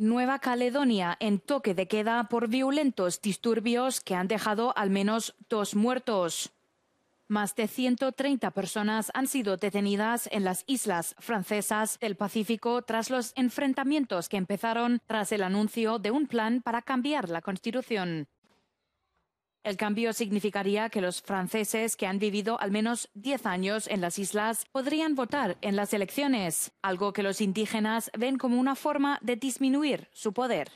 Nueva Caledonia en toque de queda por violentos disturbios que han dejado al menos dos muertos. Más de 130 personas han sido detenidas en las islas francesas del Pacífico tras los enfrentamientos que empezaron tras el anuncio de un plan para cambiar la Constitución. El cambio significaría que los franceses que han vivido al menos 10 años en las islas podrían votar en las elecciones, algo que los indígenas ven como una forma de disminuir su poder.